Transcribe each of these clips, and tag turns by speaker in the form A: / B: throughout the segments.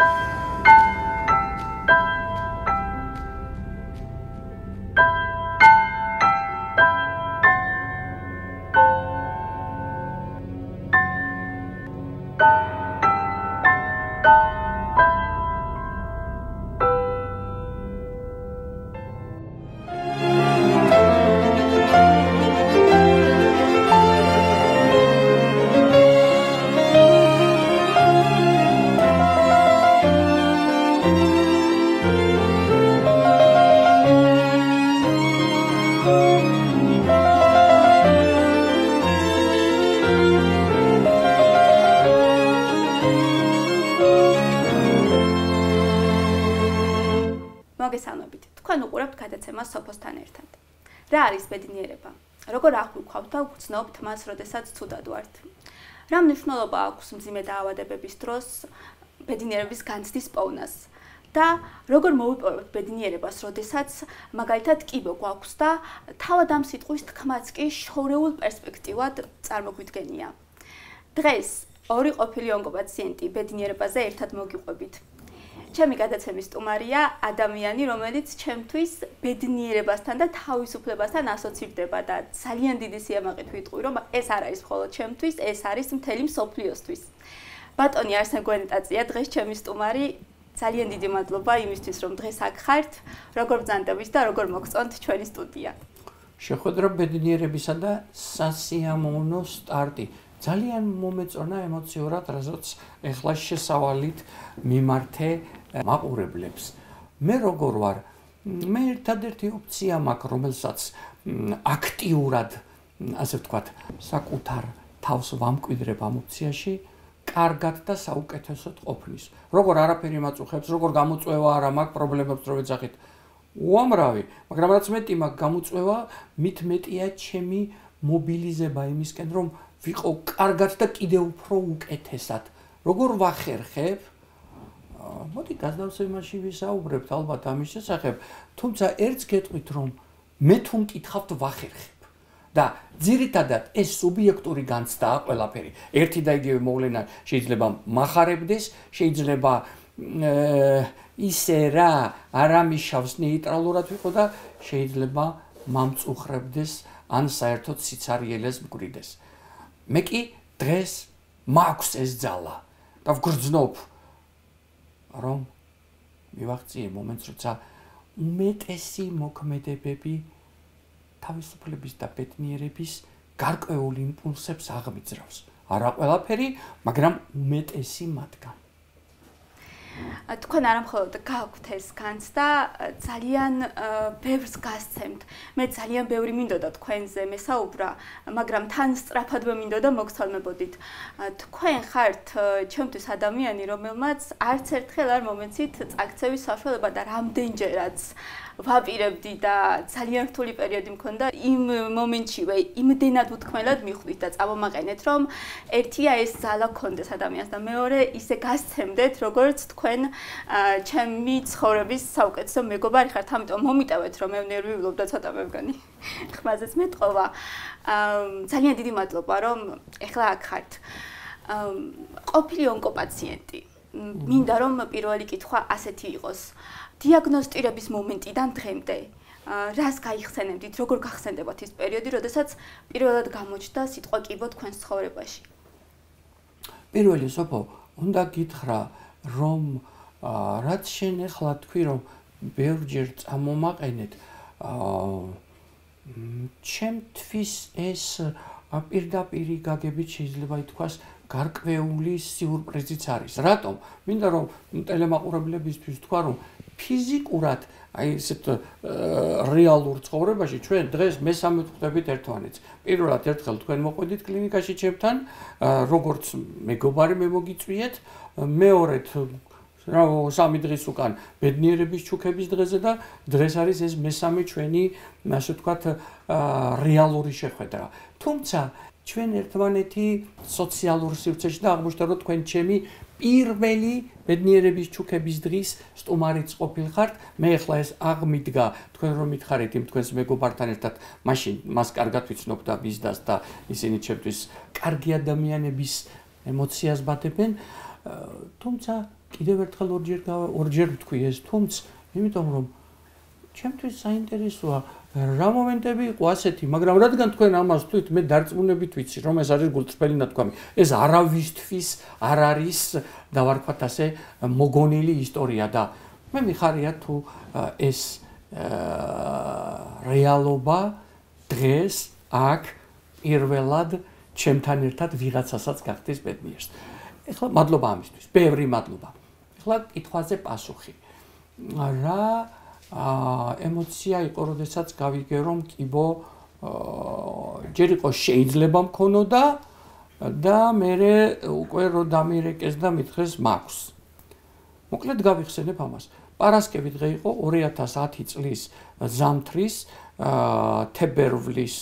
A: რა არის ბედნიერება? როგორ აღვიქვავთ და ვგრძნობთ მას, როდესაც ცუდად ვართ? რა მნიშვნელობა აქვს მძიმე დაავადებების დროს ბედნიერების განცდის პოვნას? და როგორ მოვიპოვებთ ბედნიერებას, როდესაც მაგალითად კიბო გვაქვს და თავად ამ სიტყვის თქმაც კი შორეულ პერსპექტივად წარმოგვიდგენია. დღეს ორი ყოფილი ონკოპაციენტი ბედნიერებაზე ერთად მოგიყვებით. ჩემი გადაცემის სტუმარია ადამიანი, რომელიც ჩემთვის ბედნიერებასთან და თავისუფლებასთან ასოცირდება და ძალიან დიდი სიამაყით ვიტყვი, რომ ეს არ არის მხოლოდ ჩემთვის, ეს არის მთელი მსოფლიოსთვის. ბატონი არსენ გვენეტაცია დღეს ჩემი სტუმარი. ძალიან დიდი მადლობა იმისთვის, რომ დღეს აქ ხართ. როგორ ბრძანდებით და როგორ მოგწონთ ჩვენი სტუდია.
B: შეხვედრა ბედნიერებისა და სასიამოვნო სტარტი. ძალიან მომეწონა ემოციურად, რასაც ეხლა შესავალით მიმართე მაყურებლებს. მე როგორ ვარ? მე ერთადერთი ოფცია მაქვს, რომელსაც აქტიურად, ასე ვთქვათ, საკუთარ თავს ვამკვიდრებ ამ ოფციაში, კარგად და საუკეთესოდ ყოფნის. როგორ არაფერი მაწუხებს, როგორ გამოწვევა არა მაქვს პრობლემებს რო ვეძახით. უამრავი, მაგრამ რაც მეტი მაქვს გამოწვევა, მით მეტია ჩემი მობილიზება იმისკენ, რომ ვიყო კარგად და კიდევ უფრო უკეთესად. როგორ ვახერხებ? მოდი გაზნავსებაში ვისაუბრებთ ალბათ ამის შესახებ, თუმცა ერთს გეტყვით რომ მე თუ მკითხავთ ვახერხებ და ძირითადად ეს სუბიექტური განცდაა ყველაფერი. ერთი და იგივე მოვლენა შეიძლება מחარებდეს, შეიძლება ისე რა არამიშავს ნეიტრალურად ვიყო და შეიძლება მამწუხრებდეს ან საერთოდ სიცარიელეს მკვრივდეს. მე კი დღეს მაქვს ეს ძალა და ვგრძნობ რომ მივახციე მომენტს, როცა უმეტესი მოქმედებები თავისუფლების და ბედნიერების გარკვეულ იმპულსებს აღმიძრავს. არა ყველაფერი, მაგრამ უმეტესი მათგან.
A: თქვენ არამხოლოდ გაქვთ ეს განცდა, ძალიან ბევრს გასცემთ. მე ძალიან ბევრი მინდოდა თქვენზე მესაუბრა, მაგრამ თან სწრაფად მემინდოდა მოგცალმებოდით. თქვენ ხართ ჩემთვის ადამიანი, რომელმაც არც ერთხელ არ მომეცით წაქცევის საშუალება და რამდენჯერაც ვაპირებდი და ძალიან რთული პერიოდი მქონდა. იმ მომენტშივე იმდენად უთქმელად მიხვდით და წავომაყენეთ რომ ერთია ეს ზალა ქონდეს ადამიანს და მეორე ისე გასცემდეთ როგორც თქვენ ჩემი ცხოვრების საუკეთესო მეგობარი ხართ. ამიტომ მომიტევეთ რომ მე ნერვიულობ და ცოტა მე მგონი ხმაზეც მეტყობა ძალიან დიდი მადლობა რომ ეხლა აქ ხართ. ყოფილი ონკოპაციენტი. მინდა რომ პირველი კითხვა ასეთი იყოს დიაგნოსტირების მომენტიდან დღემდე რას გაიხსენებდით, როგორ გახსენდებათ ის პერიოდი, როდესაც პირველად გამოჩნდა სიტყვა კიბო თქვენს ცხოვრებაში?
B: პირველი სოფო, უნდა გითხრა, რომ რაც შენ ახლა თქვი, რომ ბევრჯერ წამომაყენეთ, აა ჩემთვის ეს პირდაპირი გაგებით შეიძლება ითქვას გარკვეული სიურპრიზიც არის. რატომ? მინდა რომ ტელემაყურებლებისთვის თქვა, რომ ფიზიკურად აი ესეთ რეალურ ცხოვრებაში ჩვენ დღეს მესამე ხვდებით ერთმანეთს. პირველად ერთხელ თქვენ მოყვედით კლინიკაში ჩემთან, როგორც მეგობარი მე მოგიწვიეთ, მეორედ რა სამი დღის უკან ბედნიერების ჩუქების დღეზე და დღეს არის ეს მესამე ჩვენი ასე ვთქვათ რეალური შეხვედრა. თუმცა ჩვენ ერთმანეთი სოციალურ სივრცეში და აღმოჩნდა რომ თქვენ ჩემი პირველი ბედნიერების ჩუქების დღის სტუმარიც ყოფილხართ. მე ახლა ეს აღმიდგა თქვენ რომ მითხარით იმ თქვენს მეგობართან ერთად, მაშინ მას კარგად ვიცნობ და ბიზნეს და ისინი ჩემთვის კარგი ადამიანების ემოციას ბადებენ. თუმცა კიდევ ერთხელ ორჯერ ორჯერ ვთქვი ეს თუმც იმიტომ რომ ჩემთვის საინტერესოა რა მომენტები იყო ასეთი, მაგრამ რადგან თქვენ ამას თვით მე დარწმუნებით ვიცი, რომ ეს არის გულწრფელი ნათქვამი. ეს არავისთვის არ არის დავარქვათ ასე მოგონილი ისტორია და მე მიხარია თუ ეს რეალობა დღეს აქ პირველად ჩემთან ერთად ვიღაცასაც გახდეს ბედნიერს. ეხლა მადლობა ამისთვის, ბევრი მადლობა. ეხლა კითხვაზე პასუხი. რა ემოცია იყო, როდესაც გავიგე რომ კიბო აა ჯერ იყო შეიძლება მქონოდა და მე უკვე რო დამირეკეს და მითხეს მაქვს. მოკლედ გავიხსენებ ამას. პარასკევი დღე იყო 2010 წლის ზამთრის აა თებერვლის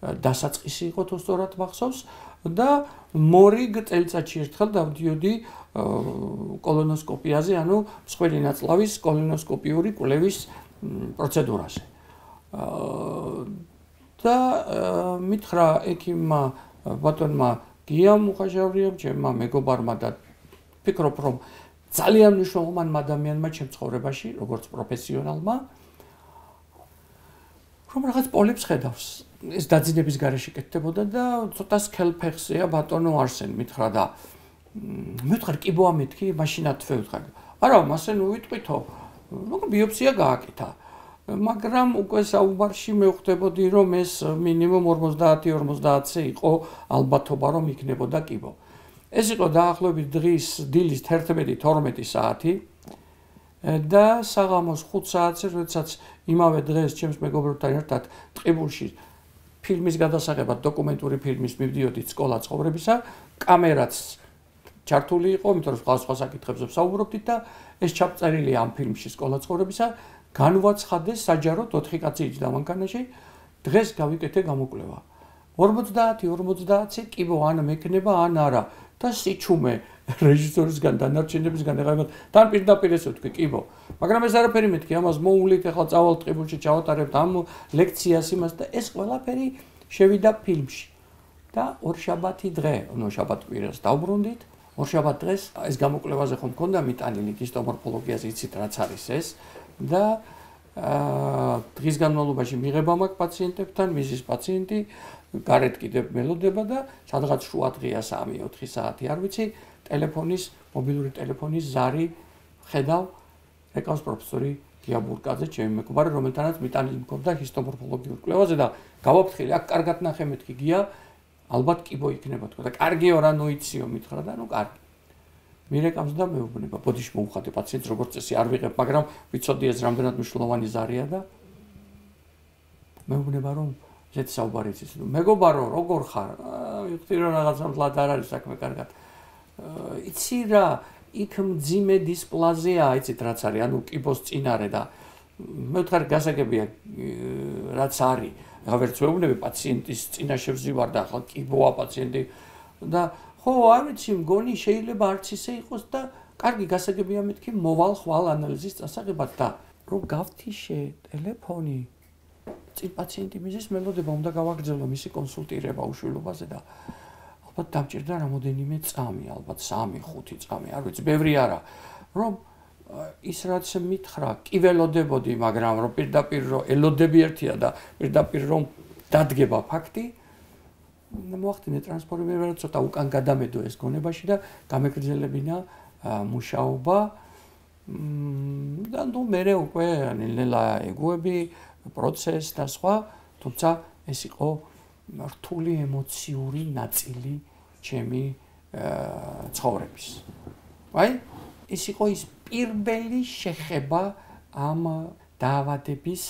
B: დასაწყისი იყო თუ სწორად მახსოვს და მორიგ წელიწადში ერთხელ დავდიოდი კოლონოსკოპიაზე, ანუ მსხვილი ნაწლავის კოლონოსკოპიური კვლევის პროცედურაზე. და მითხრა ექიმმა ბატონმა გიამ უხაშავრიამ ჩემმა მეგობარმა და ფიქრობ რომ ძალიან მნიშვნელოვანმა ადამიანმა ჩემ ცხოვრებაში, როგორც პროფესიონალმა, რომ რაღაც პოლებს ხედავს. ეს დაძინების garaში კეთდებოდა და ცოტა სკელფეხსია ბატონო არსენ მითხრა და მე ვთქარ კიბო ამეთქი მაშინაც ვთქარ არა მასე ნუ ვიტყვითო ну ბიოპსია გააკეთა? მაგრამ უკვე საუბარში მე ვხვდებოდი რომ ეს მინიმუმ 50-50-ზე იყო ალბათობა რომ იქნებოდა კიბო ეს იყო დაახლოებით დღის დილის 11-12 საათი და საღამოს 5 საათზე როდესაც იმავე დღეს ჩემს მეგობრებთან ერთად ტყიბულში ფილმის გადასაღებად დოკუმენტური ფილმის მივდიოდი სკოლა ცხოვრებისა კამერაც ჩართული იყო, იმიტომ რომ სხვა სხვა საკითხებზე ვსაუბრობდით და ეს ჩაფწერილი ამ ფილმში სკოლა ცხოვრებისა განვაცხადეს საჯაროდ 4 კაცი იჯდა მანქანაში. დღეს გავიკეთე გამოკვლევა. 50-50 კიბო ან მექნება ან არა. და სიჩუმე რეჟისორისგან დანარჩენებისგან ეხლა თან პირდაპირ ესე ვთქვი კიბო. მაგრამ ეს არაფერი მეთქი. ამას მოულით ეხლა წავალ ტყიბულში ჩავატარებთ ამ ლექციას იმას და ეს ყველაფერი შევიდა ფილმში. და ორშაბათი დღე ნუ შაბათ-კვირას დავბრუნდით ორშაბათ დღეს ეს გამოკვლევაზე ხომ მქონდა მიტანილი ჰისტომორფოლოგიაზე იცით რაც არის ეს. და აა დღის განმავლობაში მიღება მაქვს პაციენტებთან, მისის პაციენტი გარეთ კიდევ მელოდება და სადღაც შუა დღეა 3-4 საათი, არ ვიცი, ტელეფონის, მობილური ტელეფონის ზარი ხედავ ეკავს პროფესორი გიაბურკაძე, ჩემი მეგობარი, რომელთანაც მიტანილი მქონდა ჰისტომორფოლოგიურ კვლევაზე და გავაფრთხილი, აქ კარგად ნახე მეთქი გია, ალბათ კიბო იქნება თქო და კარგიო რა ნოიციო მითხრა და ნუ კარგი. მირეკავს და მეუბნება. ბოდიში მომხატე პაციენტს როგორც წესი არ ვიღებ მაგრამ ვიცოდი ეს რამდენად მნიშვნელოვანი ზარია და მეუბნება რომ ზეთ საუბარი ის ნუ მეგობარო როგორ ხარ? ვიხდი რომ რაღაცა მლად არ არის საქმე კარგად. იცი რა იქ მძიმე დისპლაზია იცით რაც არის. ანუ კიბოს წინარე და მე ვთქარ გასაგებია რაც არის გავერცვეუბნები პაციენტის წინაშე ვზივარ და ახლა კიბოა პაციენტი. და ხო არ ვიცი მგონი შეიძლება არც ისე იყოს და კარგი გასაგებია მეთქი მოვალ ხვალ ანალიზის წასაღებად და რომ გავთიშე ტელეფონი წინ პაციენტი მიზის მელოდება უნდა გავაგრძელო მისი კონსულტირება უშვილობაზე და ალბათ დამჭირდა რამოდენიმე წამი ალბათ 3-5 წამი არ ვიცი ბევრი არა რომ ის რაც მითხრა, კი ველოდებოდი, მაგრამ რომ პირდაპირ რომ ელოდები ერთია და პირდაპირ რომ დადგება ფაქტი, მოახდინე ტრანსფორმირება, ცოტა უკან გადამედო ეს გონებაში და გამეკრძელებინა მუშაობა. და ნუ მე უკვე ნელა ეგუები პროცესს და სხვა, თუმცა ეს იყო რთული ემოციური ნაწილი ჩემი ცხოვრების. აი, ის იყო ის პირველი შეხება ამ დაავადების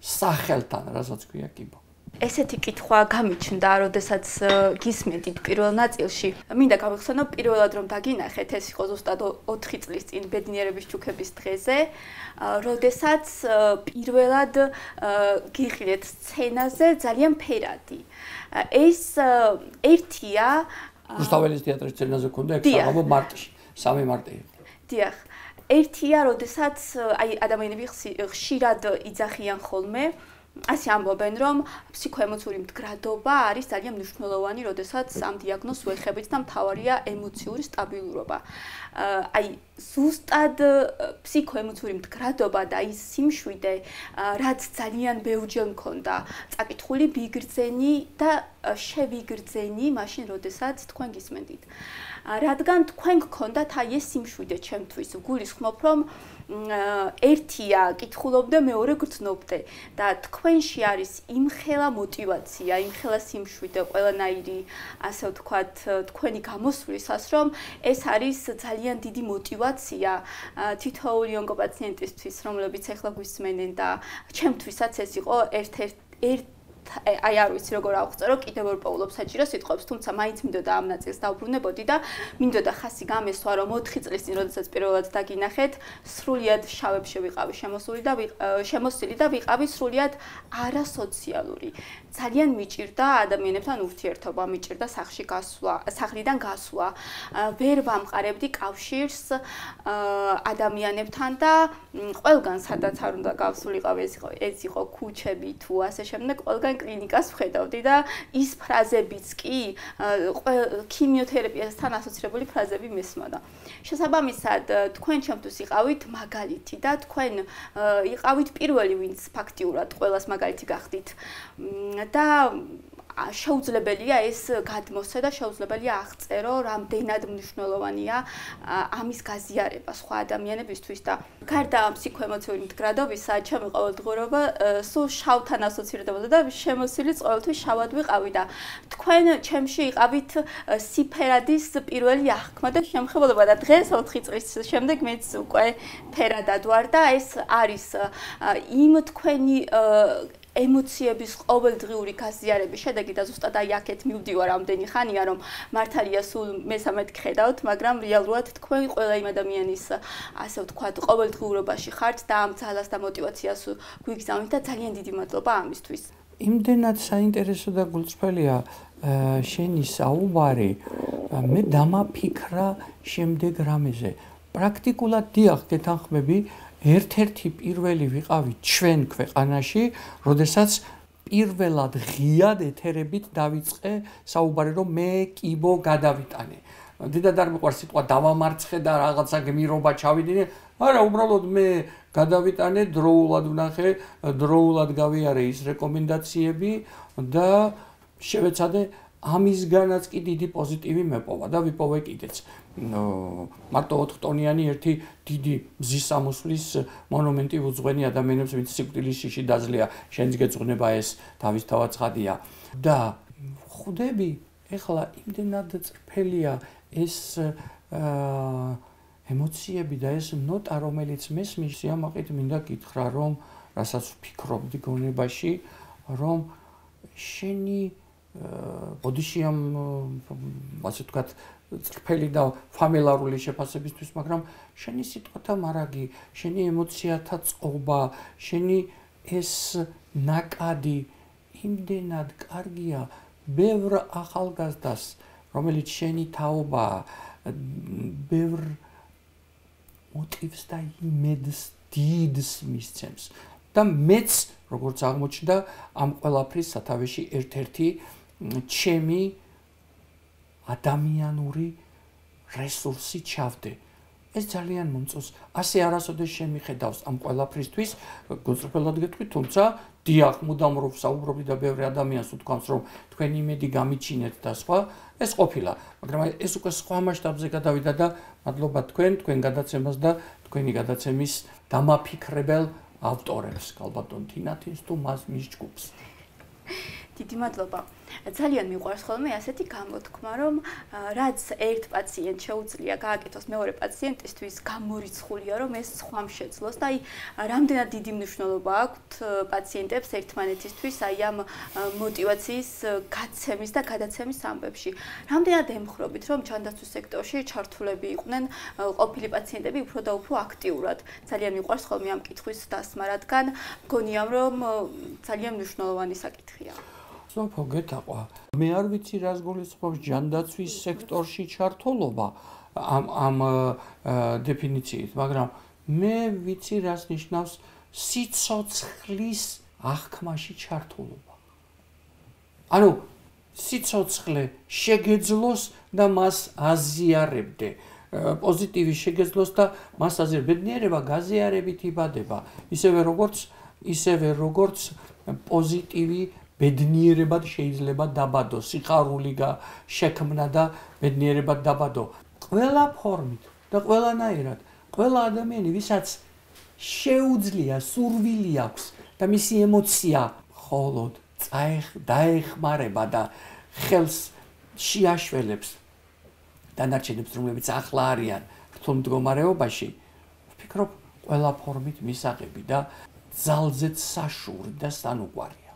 B: სახელთან, რასაც ქვია კიბო.
A: ესეთი კითხვა გამიჩნდა, როდესაც გისმენთ პირველ ნაწილში. მინდა გავიხსენო პირველად რომ დაგინახეთ, ეს იყო ზუსტად 4 წლის წინ ბედნიერების ჩუქების დღეზე, როდესაც პირველად გიხილეთ სცენაზე ძალიან ფერადი. ეს ერთია
B: რუსთაველის თეატრის სცენაზე ქონდა 6 მარტში, 3 მარტი.
A: დიახ. ერთია, როდესაც აი ადამიანები ხშირად იძახიან ხოლმე ასე ამბობენ, რომ ფსიქოემოციური მდგრადობა არის ძალიან მნიშვნელოვანი, როდესაც ამ დიაგნოზს ვეხებით და მთავარია ემოციური სტაბილურობა. აი, ზუსტად ფსიქოემოციური მდგრადობა და ის სიმშვიდე, რაც ძალიან ბევრჯერ მქონდა, წაკითხული ბიგრძენი და შევიგრძენი, მაშინ როდესაც თქვენ გისმენდით. რადგან თქვენ გქონდათ აი ეს სიმშვიდე ჩემთვის. გულისხმობ რომ ერთია კითხულობდე მეორე გრძნობდე. და თქვენში არის იმხელა мотиваცია, იმხელა სიმშვიდე, ყველანაირი ასე ვთქვათ, თქვენი გამოსვლისას, რომ ეს არის ძალიან დიდი мотиваცია თითოეული ონკოპაციენტისთვის, რომლებიც ახლა გვისმენენ და ჩემთვისაც ეს იყო ერთ-ერთი ერთ აი არ ვიცი როგორ აღწერო, კიდევ ვერ პოულობ საჭირო სიტყვებს, თუმცა მაინც მინდოდა ამ ნაწილს დავბრუნებოდი და მინდოდა ხასი გამესვა, რომ 4 წლის წინ, როდესაც პირველად დაგინახეთ, სრულიად შავებში ვიყავი შემოსული და შემოსილი და ვიყავი სრულიად არასოციალური. ძალიან მიჭირდა ადამიანებთან ურთიერთობა, მიჭირდა სახში გასვლა, სახლიდან გასვლა. ვერ ვამყარებდი კავშირს ადამიანებთან და ყველგან სადაც არ უნდა გავსულიყავ ეს იყო ეს იყო ქუჩები თუ ასე შემდეგ, ყველგან კლინიკას ვხედავდი და ის ფრაზებიც კი ქიმიოთერაპიასთან ასოცირებული ფრაზები მესმოდა. შესაბამისად, თქვენ ჩემთვის იყავით მაგალითი და თქვენ იყავით პირველი, ვინც ფაქტიურად ყოველას მაგალითი გახდით. და შეუძლებელია ეს გადმოსცე და შეუძლებელია აღწერო, რამდენად მნიშვნელოვანია ამის გაზიარება სხვა ადამიანებისთვის და გარდა ფსიქოემოციური მდგრადობისა, ჩემი ყოველდღიურობა სულ შავთან ასოცირდებოდა და შემოსილი ყოველთვის შავად ვიყავი და თქვენ ჩემში იყავით სიფერადის პირველი აღქმა და შემხებულობა და დღეს 4 წლის შემდეგ მეც უკვე ფერადად ვარ და ეს არის იმ თქვენი ემოციების ყოველდღიური გაზიარების შედეგი და ზუსტად აი აქეთ მივდივარ ამდენი ხანია რომ მართალია სულ მესამედ გხედავთ, მაგრამ რეალურად თქვენ ყველა იმ ადამიანის ასე ვთქვათ ყოველდღიურობაში ხართ და ამ ძალას და мотиваციას გვიგზავნით და ძალიან დიდი მადლობა ამისთვის.
B: იმდენად საინტერესო და გულწრფელია შენი საუბარი მე დამაფიქრა შემდეგ რამეზე. პრაქტიკულად დიახ გეთანხმები ერთ-ერთი პირველი ვიყავი ჩვენ ქვეყანაში, როდესაც პირველად ღიად ეთერებით დავიწყე საუბარი, რომ მე კიბო გადავიტანე. დიდად არ მიყვარს სიტყვა დავამარცხე და რაღაცა გმირობა ჩავიდინე. არა, უბრალოდ მე გადავიტანე, დროულად ვნახე, დროულად გავიარე ის რეკომენდაციები და შევეცადე ამისგანაც კი დიდი პოზიტივი მეპოვა და ვიპოვე კიდეც. მარტო 4 ტონიანი ერთი დიდი მზის სამოსვლის მონუმენტი უძღვენი ადამიანებს, ვინც სიკვდილისში დაძლია, შენს გეძღვნება ეს თავისთავად ცხადია. და ხვდები, ეხლა იმდენად წრფელია ეს ემოციები და ეს ნოტა, რომელიც მესმის სიამაყით მინდა გითხრა, რომ რასაც ვფიქრობდი გონებაში, რომ შენი ბოდიში ამ ასე ვთქვათ წრფელი და ფამილარული შეფასებისთვის, მაგრამ შენი სიტყვათა მარაგი, შენი ემოციათა წყობა, შენი ეს ნაკადი იმდენად კარგია ბევრ ახალგაზრდას, რომელიც შენი თაობა ბევრ მოტივს და იმედს დიდს მისცემს. და მეც როგორც აღმოჩნდა ამ ყველაფრის სათავეში ერთ-ერთი ჩემი ადამიანური რესურსი ჩავდე. ეს ძალიან მომწონს. ასე არასოდეს შემიხედავს ამ ყველაფრისთვის, გოწრფელად გეტყვი, თუმცა დიახ, მუდამ რო საუბრობდი და ბევრი ადამიანს უთქვამს, რომ თქვენი იმედი გამიჩინეთ და სხვა, ეს ყოფილა, მაგრამ ეს უკვე სხვა მასშტაბზე გადავიდა და მადლობა თქვენ, თქვენ გადაცემას და თქვენი გადაცემის დამაფიქრებელ ავტორებს, ალბათ თინათინს თუ მას მის ჯგუფს.
A: დიდი მადლობა. ძალიან მიყვარს ხოლმე ასეთი გამოთქმა, რომ რაც ერთ პაციენტს შეუძლია გააკეთოს მეორე პაციენტისთვის, გამორიცხულია, რომ ეს სხვამ შეძლოს და აი რამდენად დიდი მნიშვნელობა აქვთ პაციენტებს ერთმანეთისთვის აი ამ мотиваციის გაცემის და გადაცემის ამბებში. რამდენად ემხრობით, რომ ჯანდაცვის სექტორში ჩართულები იყვნენ ყოფილი პაციენტები უფრო და უფრო აქტიურად. ძალიან მიყვარს ხოლმე ამ კითხვის დასმა, რადგან მგონიამ რომ ძალიან მნიშვნელოვანი საკითხია.
B: სოფო გეთაყვა მე არ ვიცი რას გულისხმობს ჯანდაცვის სექტორში ჩართულობა ამ ამ დეფინიციით მაგრამ მე ვიცი რას ნიშნავს სიცოცხლის აღქმაში ჩართულობა ანუ სიცოცხლე შეგეძლოს და მას აზიარებდე. პოზიტივი შეგეძლოს და მას აზერბაიჯანერება გაზიარებით იბადება. ისევე როგორც ისევე როგორც პოზიტივი ბედნიერებად შეიძლება დაბადო, სიხარული და შექმნა და ბედნიერებად დაბადო. ყველა ფორმით და ყველანაირად, ყველა ადამიანი, ვისაც შეუძლია, სურვილი აქვს და მისი ემოცია холод, წაეხ, დაეხმარება და ხელს შეაშველებს დანარჩენებს, რომლებიც ახლა არიან რთულ მდგომარეობაში, ვფიქრობ, ყველა ფორმით მისაღები და ძალზედ საშური და სანუგვარია.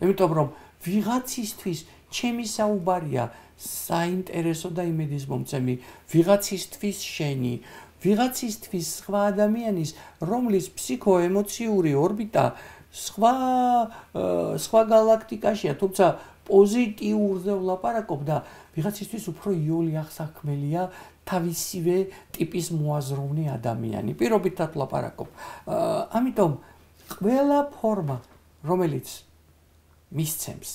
B: იმიტომ რომ ვიღაცისთვის ჩემი საუბარია საინტერესო და იმედის მომცემი, ვიღაცისთვის შენი, ვიღაცისთვის სხვა ადამიანის, რომლის ფსიქოემოციური ორბიტა სხვა სხვა galaktikashia, თუმცა პოზიტიურზე ვლაპარაკობ და ვიღაცისთვის უფრო იოლი ახსაქმელია თავისივე ტიპის მოაზროვნე ადამიანი. პირობითად ვლაპარაკობ. ამიტომ ყველა ფორმა, რომელიც მისცემს.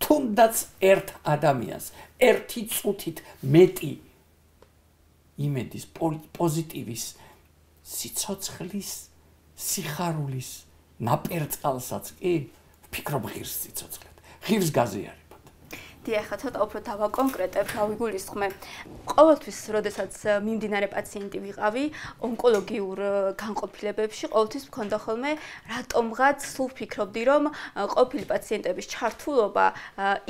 B: თუნდაც ერთ ადამიანს, ერთი წუთით მეტი იმედის, პოზიტივის, სიцоცხლის, სიხარულის, ნაპერწალსაც კი ფიქრობ ღირს სიцоცხლედ. ღირს გაზიარი
A: დიახ, ცოტა უფრო დავაკონკრეტებ, გავიგულისხმე. ყოველთვის, როდესაც მიმდინარე პაციენტი ვიყავი ონკოლოგიურ განყოფილებებში, ყოველთვის მქონდა ხოლმე რატომღაც სულ ფიქრობდი, რომ ყოფილი პაციენტების ჩართულობა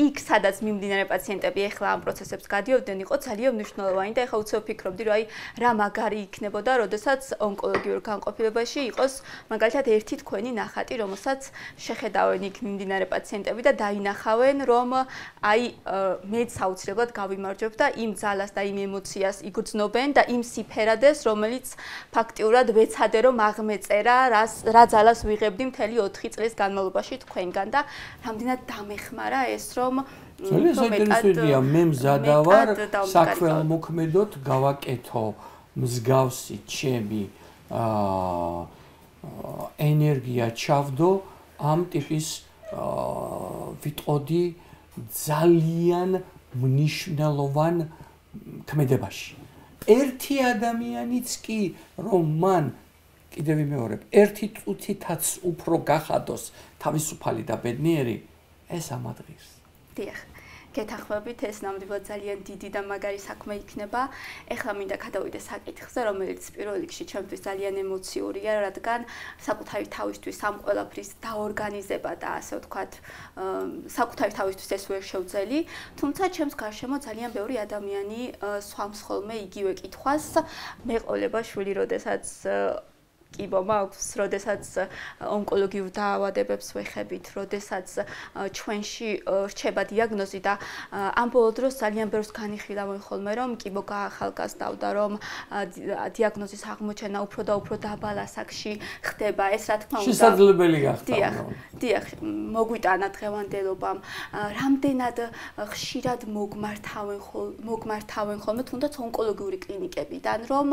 A: იქ, სადაც მიმდინარე პაციენტები ეხლა ამ პროცესებს გადიოდნენ, იყო ძალიან მნიშვნელოვანი და ეხლა უცებ ფიქრობდი, რომ აი რა მაგარი იქნებოდა, როდესაც ონკოლოგიურ განყოფილებაში იყოს მაგალითად ერთი თქვენი ნახატი, რომელსაც შეხედავენ იქ მიმდინარე პაციენტები და დაინახავენ, რომ აი მეც საუცრებლად გავიმარჯვებ და იმ ძალას და იმ ემოციას იგრძნობენ და იმ სიფერადეს, რომელიც ფაქტიურად ვეცადე რომ აღმეწერა, რა ძალას ვიღებდი მთელი 4 წლის განმავლობაში თქვენგან და რამდენად დამეხმარა ეს რომ
B: ძალიან საინტერესოა მე მზადავარ საქველმოქმედოდ გავაკეთო მსგავსი ჩემი აა ენერგია ჩავდო ამ ტიპის აა ვიტყოდი ძალიან მნიშვნელოვან ქმედებაში. ერთი ადამიანიც კი რომ მან კიდევ ვიმეორებ, ერთი წუთითაც უფრო გახადოს თავისუფალი და ბედნიერი, ეს ამადღირს.
A: დიახ. გეთახმებით ეს ნამდვილად ძალიან დიდი და მაგარი საქმე იქნება. ეხლა მინდა გადავიდე საკითხზე, რომელიც პირველ რიგში ჩემთვის ძალიან ემოციურია, რადგან საკუთარი თავისთვის ამ ყველაფრის დაორგანიზება და ასე ვთქვათ, საკუთარი თავისთვის ეს ვერ შევძელი, თუმცა ჩემს გარშემო ძალიან ბევრი ადამიანი სვამს ხოლმე იგივე კითხვას. მე ყოლება შვილი, როდესაც კიბო მაქვს, როდესაც ონკოლოგიურ დაავადებებს ვეხებით, როდესაც ჩვენში რჩება დიაგნოზი და ამ ბოლო დროს ძალიან ბევრს განიხილავენ ხოლმე, რომ კიბო გაახალგაზრდავდა, რომ დიაგნოზის აღმოჩენა უფრო და უფრო დაბალ ასაკში ხდება. ეს რა თქმა
B: უნდა შესაძლებელი გახდა.
A: დიახ, დიახ, მოგვიტანა დღევანდელობამ. რამდენად ხშირად მოგმართავენ ხოლმე, მოგმართავენ ხოლმე თუნდაც ონკოლოგიური კლინიკებიდან, რომ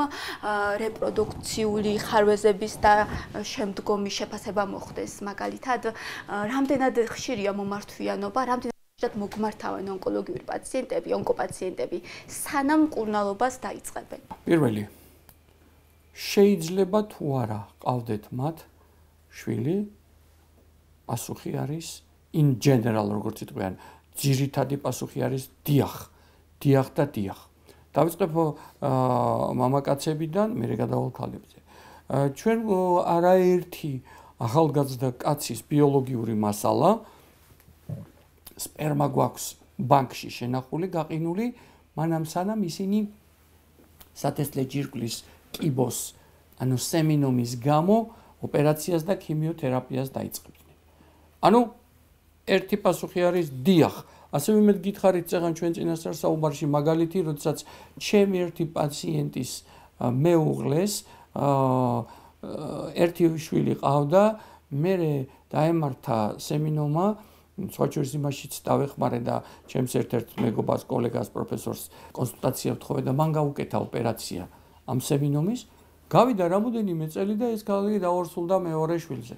A: რეპროდუქციული ხარვეზე პრობლემების და შემდგომი შეფასება მოხდეს მაგალითად რამდენად ხშირია მომართვიანობა რამდენად მოგმართავენ ონკოლოგიური პაციენტები ონკოპაციენტები სანამ კურნალობას დაიწყებენ?
B: პირველი შეიძლება თუ არა ყავდეთ მათ შვილი პასუხი არის in general როგორც იტყვიან ძირითადი პასუხი არის დიახ დიახ და დიახ. დავიწყებ მამაკაცებიდან მე გადავალ ქალებზე ჩვენ არაერთი ახალგაზრდა კაცის ბიოლოგიური მასალა სპერმა გვაქვს ბანკში შენახული, გაყინული, მანამ სანამ ისინი სათესლე ჯირკვლის კიბოს, ანუ სემინომის გამო ოპერაციას და ქიმიოთერაპიას დაიწყებდნენ. ანუ ერთი პასუხი არის დიახ. ასევე მე გითხარით წეგან ჩვენ წინასწარ საუბარში მაგალითი, როდესაც ჩემი ერთი პაციენტის მეუღლეს ერთი შვილი ყავდა, მე დაემართა სემინომა, სხვაჩვენს იმაშიც დავეხმარე და ჩემს ერთ-ერთ მეგობარს, კოლეგას, პროფესორს კონსულტაცია ვთხოვე და მან გაუკეთა ოპერაცია ამ სემინომის. გავიდა რამოდენიმე წელი და ეს ქალი დაორსულდა მეორე შვილზე.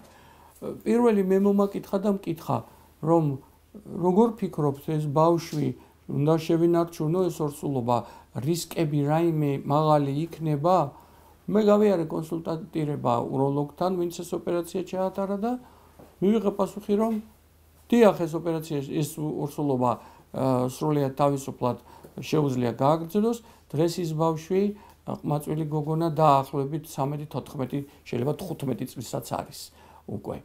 B: პირველი მე მომაკითხა და მკითხა, რომ როგორ ფიქრობთ ეს ბავშვი უნდა შევინარჩუნო ეს ორსულობა, რისკები რაიმე მაღალი იქნება? მე გავიარე კონსულტატირება უროლოგთან, ვინც ეს ოპერაცია ჩაატარა და მივიღე პასუხი, რომ დიახ, ეს ოპერაცია ეს ორსულობა სრულიად თავისუფლად შეუძლია გააგრძელოს. დღეს ის ბავშვი ყმაწვილი გოგონა დაახლოებით 13-14, შეიძლება 15 წლისაც არის უკვე.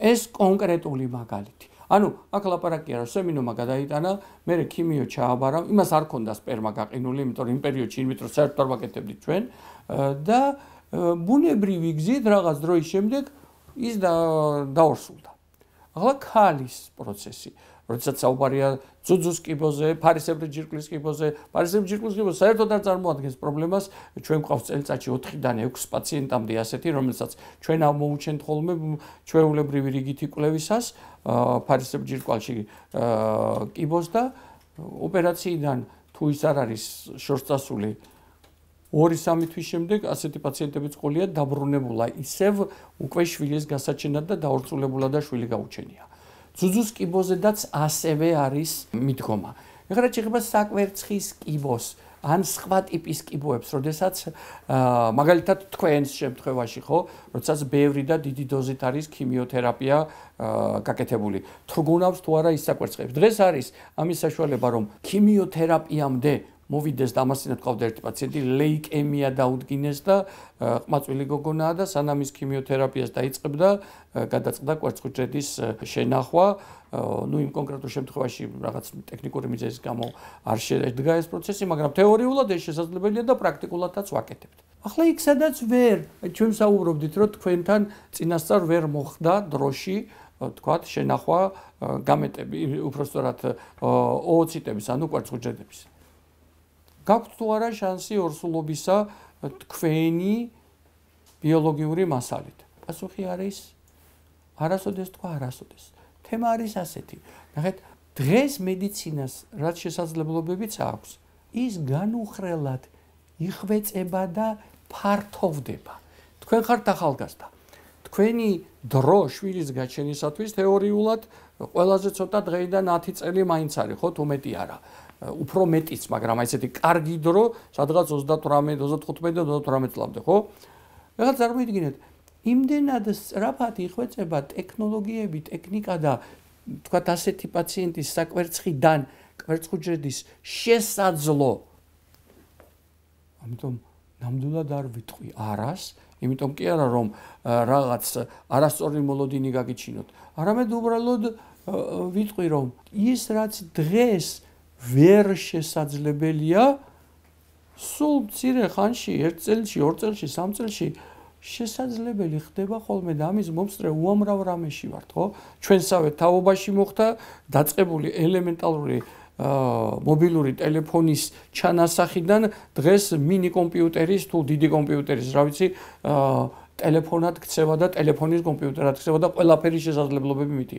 B: ეს კონკრეტული მაგალითი. ანუ აქ ლაპარაკია რომ სემინომა გადაიტანა, მე ქიმიო ჩააბარა, იმას არ ქონდა სპერმა გაყინული, იმიტომ რომ იმ პერიოდში იმით რომ საერთოდ ვაკეთებდით ჩვენ და ბუნებრივი გზით რაღაც დროის შემდეგ ის დაორსულდა. ახლა ქალის პროცესი როდესაც საუბარია ძუძუს კიბოზე, ფარისებრი ჯირკვლის კიბოზე, ფარისებრი ჯირკვლის კიბოზე საერთოდ არ წარმოადგენს პრობლემას. ჩვენ გვყავს წელიწადში 4-დან 6 პაციენტამდე ასეთი, რომელსაც ჩვენ ამოუჩენთ ხოლმე ჩვეულებრივი რიგითი კვლევისას, ფარისებრი ჯირკვალში კიბოს და ოპერაციიდან თუ ის არ არის შორსწასული 2-3 თვის შემდეგ ასეთი პაციენტებიც ყოლია დაბრუნებულა ისევ უკვე შვილის გასაჩენად და დაორწულებულა და შვილი გაუჩენია. ძუძუს კიბოზედაც ასევე არის მიდგომა. ეხლა შეიძლება საკვერცხის კიბოს ან სხვა ტიპის კიბოებს, როდესაც მაგალითად თქვენს შემთხვევაში ხო, როდესაც ბევრი და დიდი დოზით არის ქიმიოთერაპია გაკეთებული. თუ გუნავს თუ არა ის საკვერცხებს. დღეს არის ამის საშუალება, რომ ქიმიოთერაპიამდე მოვიდეს და ამას წინა თქავდა ერთი პაციენტი ლეიკემია დაუდგინეს და ყმაწვილი გოგონაა და სანამ ის ქიმიოთერაპიას დაიწყებდა გადაწყდა კვერცხუჭრედის შენახვა ну იმ კონკრეტულ შემთხვევაში რაღაც ტექნიკური მიზეზის გამო არ შეედგა ეს პროცესი, მაგრამ თეორიულად ეს შესაძლებელია და პრაქტიკულადაც ვაკეთებთ. ახლა იქ სადაც ვერ ჩვენ საუბრობდით, რომ თქვენთან წინასწარ ვერ მოხდა დროში თქვათ შენახვა გამეტები, უფრო სწორად ოოციტების, ანუ კვერცხუჭრედების. გაქვთ თუ არა შანსი ორსულობისა თქვენი ბიოლოგიური მასალით? პასუხი არის არასოდეს თქვა არასოდეს. თემა არის ასეთი. ნახეთ, დღეს მედიცინას რაც შესაძლებლობებიც აქვს, ის განუხრელად იხვეწება და ფართოვდება. თქვენ ხართ ახალგაზრდა. თქვენი დრო შვილის გაჩენისათვის თეორიულად ყველაზე ცოტა დღეიდან 10 წელი მაინც არის, ხო, თუ მეტი არა. უფრო მეტიც, მაგრამ აი ესეთი კარგი დრო, სადღაც 38, 35 და 38 წლამდე, ხო? ეხლა წარმოიდგინეთ, იმდენად სწრაფად იხვეწება ტექნოლოგიები, ტექნიკა და თქვათ ასეთი პაციენტის საკვერცხიდან კვერცხუჯრედის შესაძლო. ამიტომ ნამდვილად არ ვიტყვი არას, იმიტომ კი არა რომ რაღაც არასწორი მოლოდინი გაგიჩინოთ. არამედ უბრალოდ ვიტყვი რომ ის რაც დღეს ვერ შესაძლებელია სულ მცირე ხანში, ერთ წელში, ორ წელში, სამ წელში შესაძლებელი ხდება ხოლმე და ამის მომსწრე უამრავ რამეში ვართ, ხო? ჩვენსავე თაობაში მოხდა დაწყებული ელემენტალური მობილური ტელეფონის ჩანასახიდან დღეს მინი კომპიუტერის თუ დიდი კომპიუტერის, რა ვიცი, ტელეფონად ქცევა და ტელეფონის კომპიუტერად ქცევა და ყველაფერი შესაძლებლობები მითი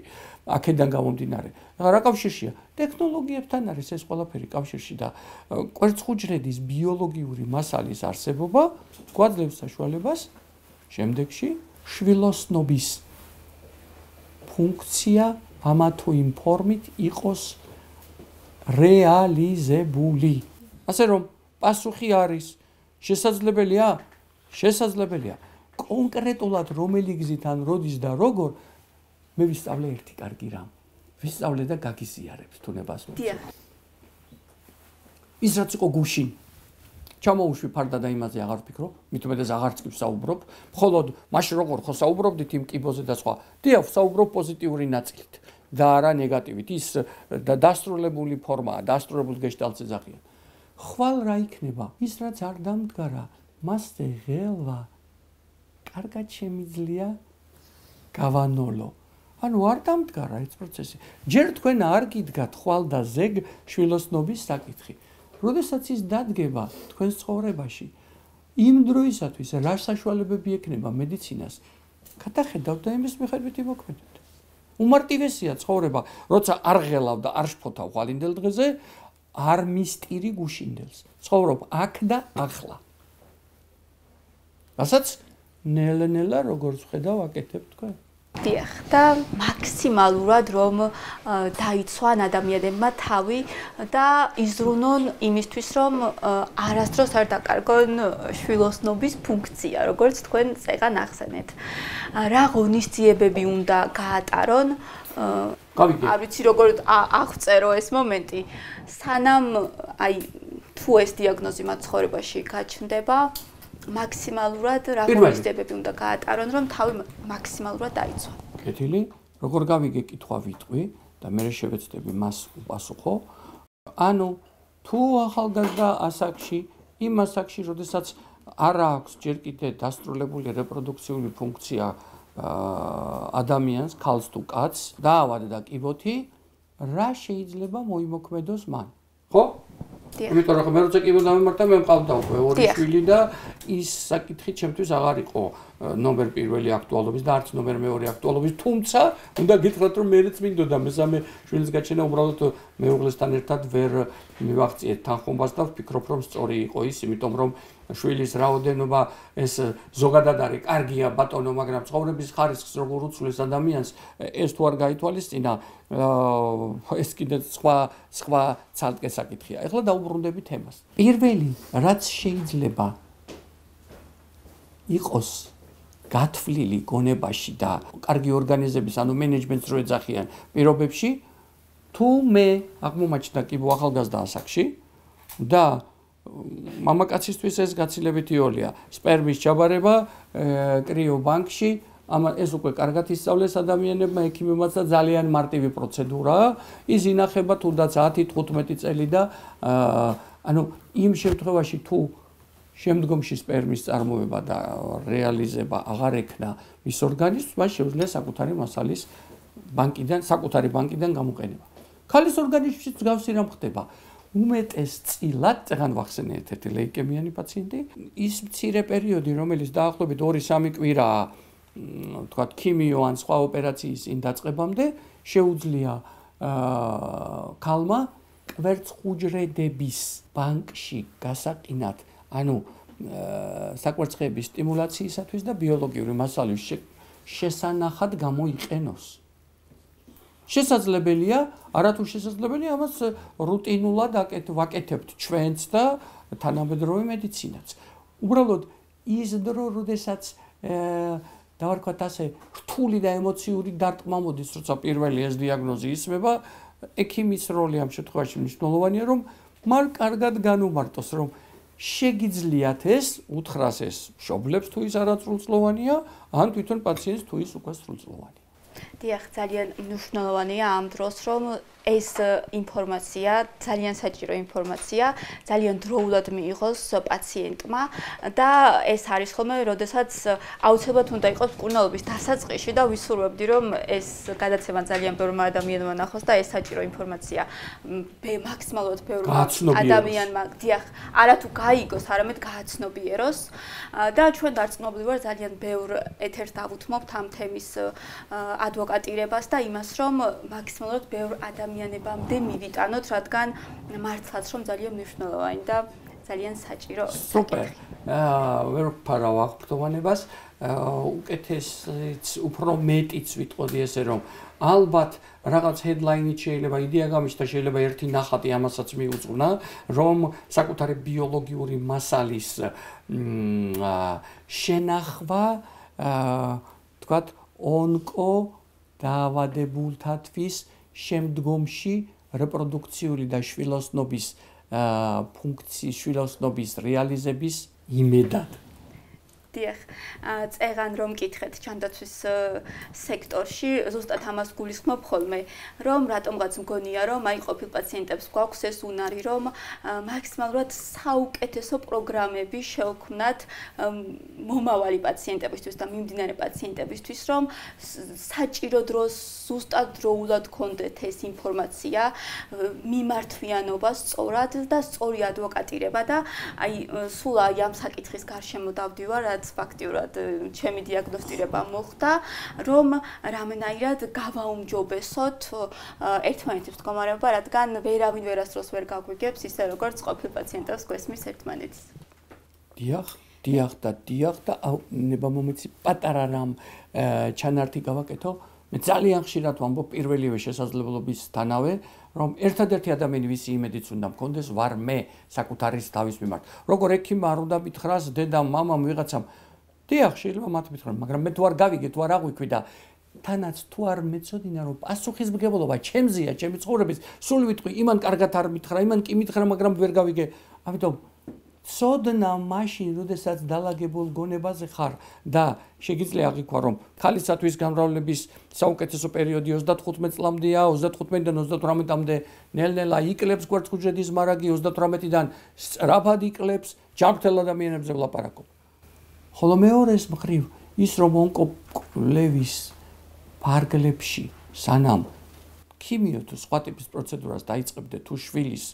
B: აქედან გამომდინარე. რა კავშირშია? ტექნოლოგიებთან არის ეს ყველაფერი კავშირში და კვერცხუჯრედის ბიოლოგიური მასალის არსებობა გვაძლევს საშუალებას შემდეგში შვილოსნობის ფუნქცია ამა თუ იმ ფორმით იყოს რეალიზებული. ასე რომ პასუხი არის შესაძლებელია? შესაძლებელია. კონკრეტულად რომელი გზით ან როდის და როგორ მე ვისწავლე ერთი კარგი რამ. ვისწავლე და გაგიზიარებს თუნებას მოწ. დიახ. ის რაც იყო გუშინ. ჩამოუშვი ფარდა და იმაზე აღარ ვფიქრობ, მით უმეტეს აღარც კი ვსაუბრობ. მხოლოდ მაშინ როგორ ხო საუბრობდით იმ კიბოზე და სხვა. დიახ, ვსაუბრობ პოზიტიური ნაწილით და არა ნეგატივით. ის და დასრულებული ფორმაა, დასრულებული გეშტალტზე ზახია. ხვალ რა იქნება? ის რაც არ დამდგარა, მასზე ღელვა კარგად შემიძლია გავანოლო. ანუ არ დამდგარა ეს პროცესი. ჯერ თქვენ არ გიდგათ ხვალ და ზეგ შვილოსნობის საკითხი. როდესაც ის დადგება თქვენს ცხოვრებაში, იმ დროისათვის რა საშუალებები ექნება მედიცინას? გადახედავთ და იმის მიხედვით იმოქმედებთ. უმარტივესია ცხოვრება, როცა არ ღელავ და არ შფოთავ ხვალინდელ დღეზე, არ მისტირი გუშინდელს. ცხოვრობ აქ და ახლა. რასაც ნელ-ნელა როგორც ხედავ აკეთებ თქვენ
A: დიახ. და მაქსიმალურად რომ დაიცვან ადამიანებმა თავი და იზრუნონ იმისთვის რომ არასდროს არ დაკარგონ შვილოსნობის ფუნქცია როგორც თქვენ წეგან ახსენეთ. რა ღონისძიებები უნდა გაატარონ? არ ვიცი როგორ აღწერო ეს მომენტი. სანამ აი თუ ეს დიაგნოზი მათ ცხოვრებაში გაჩნდება მაქსიმალურად რა ღონისძიებები უნდა გაატარონ, რომ თავი მაქსიმალურად დაიცვა.
B: კეთილი, როგორ გავიგე კითხვა ვიტყვი და მე შევეცდები მას უპასუხო. ანუ თუ ახალგაზრდა ასაკში, იმ ასაკში, როდესაც არ აქვს ჯერ კიდე დასრულებული რეპროდუქციული ფუნქცია ადამიანს, ქალს თუ კაცს, დაავადდა კიბოთი, რა შეიძლება მოიმოქმედოს მან? ხო? იმიტომ რომ მე როცა კი მომამართა მე მყავდა უკვე ორი შვილი და ის საკითხი ჩემთვის აღარ იყო ნომერ პირველი აქტუალობის და არც ნომერ მეორე აქტუალობის. თუმცა უნდა გითხრათ რომ მეც მინდოდა. მესამე შვილის გაჩენა უბრალოდ მეუღლესთან ერთად ვერ მივახციეთ თანხმობას და ვფიქრობ რომ სწორი იყო ის იმიტომ რომ შვილის რაოდენობა ეს ზოგადად არის კარგია ბატონო მაგრამ ცხოვრების ხარისხს როგორ უცვლის ადამიანს ეს თუ არ გაითვალისწინა ეს კიდე სხვა სხვა ცალკე საკითხია. ეხლა დაუბრუნდები თემას. პირველი რაც შეიძლება იყოს გათვლილი გონებაში და კარგი ორგანიზების ანუ მენეჯმენტს რო ეძახიან პირობებში თუ მე აღმომაჩნდა კიბო ახალგაზრდა ასაკში და მამაკაცისთვის ეს გაცილებითი ოლია სპერმის ჩაბარება კრიო ბანკში ამა ეს უკვე კარგად ისწავლეს ადამიანებმა ექიმებმაც და ძალიან მარტივი პროცედურაა. ის ინახება თუნდაც 10-15 წელი და ანუ იმ შემთხვევაში თუ შემდგომში სპერმის წარმოება და რეალიზება აღარ ექნა მის ორგანიზმს მას შეუძლია საკუთარი მასალის ბანკიდან საკუთარი ბანკიდან გამოყენება. ქალის ორგანიზმში მსგავსი რამ ხდება. უმეტეს წილად წეგან ვახსენეთ ერთი ლეიკემიანი პაციენტი ის მცირე პერიოდი რომელიც დაახლოებით 2-3 კვირაა თქვა ქიმიო ან სხვა ოპერაციის წინ დაწყებამდე შეუძლია ქალმა კვერცხუჯრედების ბანკში გასაყინად ანუ საკვერცხების სტიმულაციისათვის და ბიოლოგიური მასალის შესანახად გამოიყენოს შესაძლებელია, არათუ შესაძლებელია, ამას რუტინულად აკეთ ვაკეთებთ ჩვენც და თანამედროვე მედიცინაც. უბრალოდ ის დრო, როდესაც დავარქვათ ასე, რთული და ემოციური დარტყმა მოდის, როცა პირველი ეს დიაგნოზი ისმება, ექიმის როლი ამ შემთხვევაში მნიშვნელოვანია, რომ მარ კარგად განუმარტოს, რომ შეგიძლიათ ეს უთხრას ეს მშობლებს თუ ის არაცრულწლოვანია, ან თვითონ პაციენტს თუ ის უკვე სრულწლოვანია.
A: დიახ, ძალიან მნიშვნელოვანია ამ დროს, რომ ეს ინფორმაცია, ძალიან საჭირო ინფორმაცია, ძალიან დროულად მიიღოს პაციენტმა და ეს არის ხოლმე, როდესაც აუცილებლად უნდა იყოს კურნალობის დასაწყისში და ვისურვებდი, რომ ეს გადაცემა ძალიან ბევრმა ადამიანმა ნახოს და ეს საჭირო ინფორმაცია. მაქსიმალურად ბევრმა ადამიანმა, დიახ, არათუ გაიგოს, არამედ გააცნობიეროს. და ჩვენ დარწმუნებული ვარ ძალიან ბევრ ეთერს დავუთმობთ ამ თემის ადვოკატირებას და იმას, რომ მაქსიმალურად ბევრ ადამიანს ადამიანებამდე მივიტანოთ, რადგან მართლაც რომ ძალიან მნიშვნელოვანი და ძალიან საჭირო.
B: სუპერ. აა ვერ ფარავ აღფრთოვანებას. უკეთესიც, უფრო მეტიც ვიტყოდი ესე რომ ალბათ რაღაც headline-ით შეიძლება იდეა გამიშთა შეიძლება ერთი ნახატი ამასაც მიუძღვნა რომ საკუთარი ბიოლოგიური მასალის შენახვა აა თქვათ ონკო დაავადებულთათვის შემდგომში რეპროდუქციული და შვილოსნობის ფუნქციის შვილოსნობის რეალიზების იმედად
A: დიახ, წეგან რომ მკითხეთ ჩანდაცვის სექტორში, ზუსტად ამას გულისხმობ ხოლმე, რომ რატომღაც მგონია, რომ აი ყოფილ პაციენტებს გვაქვს ეს უნარი, რომ მაქსიმალურად საუკეთესო პროგრამები შევქმნათ მომავალი პაციენტებისთვის და მიმდინარე პაციენტებისთვის, რომ საჭირო დროს ზუსტად დროულად კონდეთ ეს ინფორმაცია, მიმართვიანობა სწორად და სწორი ადვოკატირება და აი სულ აი ამ საკითხის გარშემო დავდივარ, რაც ფაქტიურად ჩემი დიაგნოსტირება მოხდა, რომ რამენაირად გავაუმჯობესოთ ერთმანეთის მდგომარეობა, რადგან ვერავინ ვერასდროს ვერ გაგვიგებს ისე როგორც ყოფილ პაციენტებს გვესმის ერთმანეთის.
B: დიახ. დიახ და დიახ და ნება მომეცი პატარა რამ ჩანართი გავაკეთო მე ძალიან ხშირად ვამბობ პირველივე შესაძლებლობისთანავე რომ ერთადერთი ადამიანი ვისი იმედიც უნდა მქონდეს ვარ მე საკუთარი თავის მიმართ. როგორ ექიმ არ უნდა მითხრას დედა მამამ ვიღაცამ დიახ შეიძლება მათ მითხრან მაგრამ მე თუ არ გავიგე თუ არ აღვიქვი და თანაც თუ არ მეწოდინა რომ პასუხისმგებლობა ჩემზეა ჩემი ცხოვრების სულ ვიტყვი იმან კარგად არ მითხრა იმან კი მითხრა მაგრამ ვერ გავიგე. ამიტომ სოდნა მაშინ, როდესაც დაალაგებულ გონებაზე ხარ და შეგიძლია აღიქვა რომ ქალისათვის გამრავლების საუკეთესო პერიოდი 35 წლამდეა, 35-დან 38-მდე ნელ-ნელა იკლებს კვერცხუჯედის მარაგი 38-დან სწრაფად იკლებს ჯანმრთელ ადამიანებზე ვლაპარაკობ. ხოლო მეორეს მხრივ ის რომ ონკოლევის ფარგლებში სანამ ქიმიო თუ სხვა ტიპის პროცედურას დაიწყებდე თუ შვილის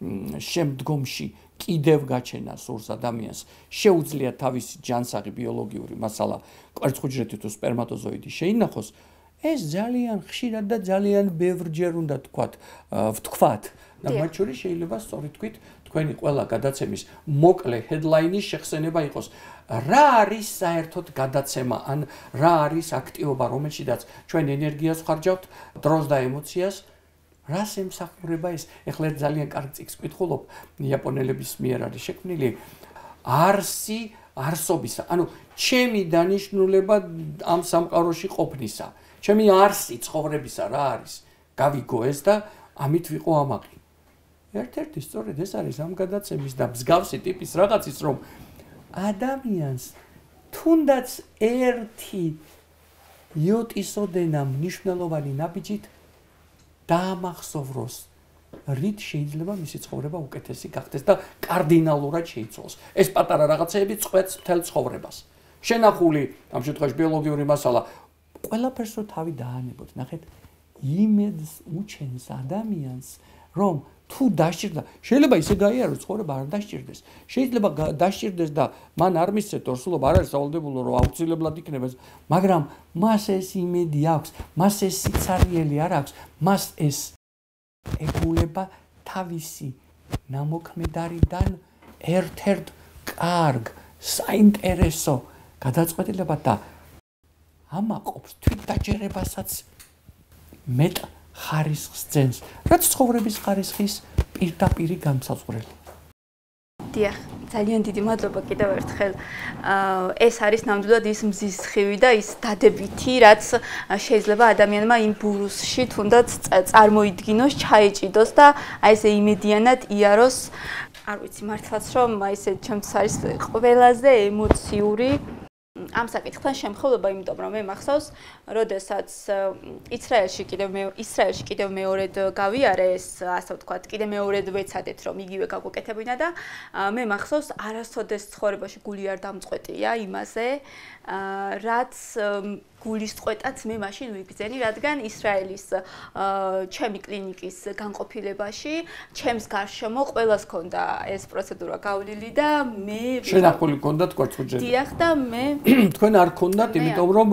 B: შემდგომში კიდევ გაჩენა სურს ადამიანს. შეუძლია თავისი ჯანსაღი ბიოლოგიური მასალა კვერცხუჯრედი თუ სპერმატოზოიდი შეინახოს. ეს ძალიან ხშირად და ძალიან ბევრჯერ უნდა თქვათ ვთქვათ. და მათ შორის შეიძლება სწორი თქვით თქვენი ყველა გადაცემის მოკლე ჰედლაინის შეხსენება იყოს. რა არის საერთოდ გადაცემა? ან რა არის აქტივობა? რომელშიდაც ჩვენ ენერგიას ხარჯავთ დროს და ემოციას რას ემსახურება ეს? ეხლა ძალიან კარგ წიგს ვკითხულობ, იაპონელების მიერ არის შექმნილი არსი არსობისა. ანუ ჩემი დანიშნულება ამ სამყაროში ყოფნისა. ჩემი არსი ცხოვრებისა რა არის? გავიგო ეს და ამით ვიყო ამაყი. ერთ-ერთი სწორედ ეს არის ამ გადაცემის და მსგავსი ტიპის რაღაცის რომ ადამიანს თუნდაც ერთი იოტისოდენა მნიშვნელოვანი ნაბიჯით დაამახსოვროს რით შეიძლება მისი ცხოვრება უკეთესი გახდეს და კარდინალურად შეიცვალოს. ეს პატარა რაღაცეები წყვეტს მთელ ცხოვრებას. შენახული ამ შემთხვევაში ბიოლოგიური მასალა ყველაფერს რო თავი დაანებოთ. ნახეთ, იმედს უჩენს ადამიანს, რომ თუ დაშჭირდა, შეიძლება ისე გაიაროს ცხოვრება არ დაშჭირდეს. შეიძლება დაშჭირდეს და მან არ მისცეთ ორსულობა, არ არის სავალდებულო რომ აუცილებლად იქნება, მაგრამ მას ეს იმედი აქვს, მას ეს სიცარიელი არ აქვს, მას ეს ეგულება თავისი ნამოქმედარიდან ერთ-ერთ კარგ საინტერესო გადაწყვეტილებად და ამაყობს თვითდაჯერებასაც მეტ ხარისხს ძენს, რაც ცხოვრების ხარისხის პირდაპირი განსაზღვრელი.
A: დიახ, ძალიან დიდი მადლობა კიდევ ერთხელ. ეს არის ნამდვილად ის მზის ხივი და ის დადებითი, რაც შეიძლება ადამიანმა იმ ბურუსში თუნდაც წარმოიდგინოს, ჩაიჭიდოს და აი ესე იმედიანად იაროს. არ ვიცი მართლაც რომ აი ესე ჩემთვის არის ყველაზე ემოციური ამ საკითხთან შემხელობა, იმიტომ რომ მე მახსოვს, როდესაც ისრაელში კიდევ მე ისრაელში კიდევ მეორედ გავიარე ეს, ასე ვთქვათ, კიდევ მეორედ ვეცადეთ, რომ იგივე გაგვეკეთებინა და მე მახსოვს, არასოდეს ცხოვრებაში გული არ დამწყვეტია იმაზე, რაც გულის წყვეტაც მე მაშინ ვიგზენი, რადგან ისრაელის ჩემი კლინიკის განყოფილებაში ჩემს გარშემო ყოველას ქონდა ეს პროცედურა გავლილი და მე
B: შენახული ქონდა თქვა წუჯე.
A: დიახ და მე
B: თქვენ არ ქონდათ, იმიტომ რომ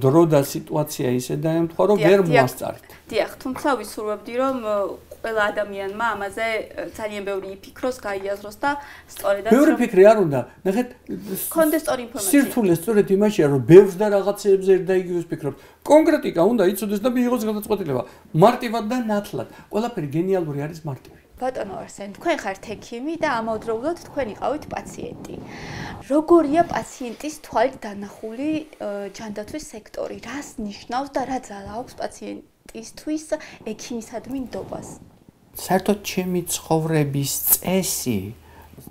B: დრო და სიტუაცია ისე დაემთხვა, რომ ვერ მოასწარით.
A: დიახ, თუმცა ვისურვებდი რომ ყველა ადამიანმა ამაზე ძალიან ბევრი ფიქროს გაიაზროს და სწორედაც
B: ბევრი ფიქრი არ უნდა. ნახეთ,
A: კონდეს სწორი ინფორმაცია.
B: სირთულე სწორედ იმაშია, რომ ბევრს და რაღაცეებზე ერთ და იგივეს ფიქრობთ. კონკრეტიკა უნდა იცოდეს და მიიღოს გადაწყვეტილება. მარტივად და ნათლად. ყველაფერი გენიალური არის მარტივი.
A: ბატონო არსენ, თქვენ ხართ ექიმი და ამავდროულად თქვენ იყავით პაციენტი. როგორია პაციენტის თვალით დანახული ჯანდაცვის სექტორი? რას ნიშნავს და რა ძალა აქვს პაციენტისთვის ექიმისადმი ნდობას?
B: საერთოდ ჩემი ცხოვრების წესი